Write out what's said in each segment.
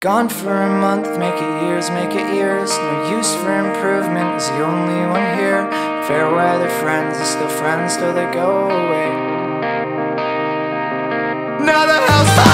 Gone for a month, make it years, make it years. No use for improvement is the only one here. Fair weather friends are still friends till they go away. Now the house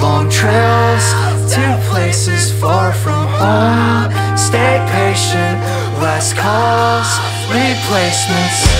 long trails to places far from home. Stay patient, Less calls, replacements.